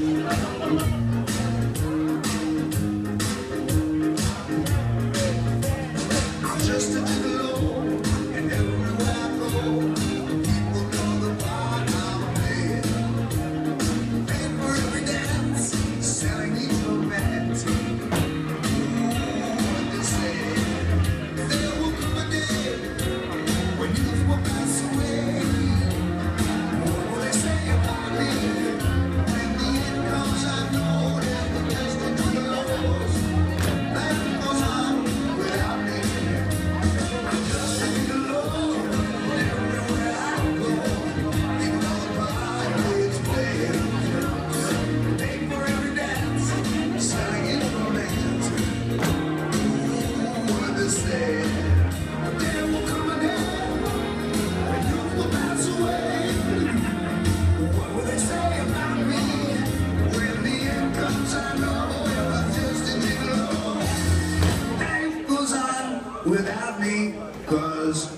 I'm just a without me, cause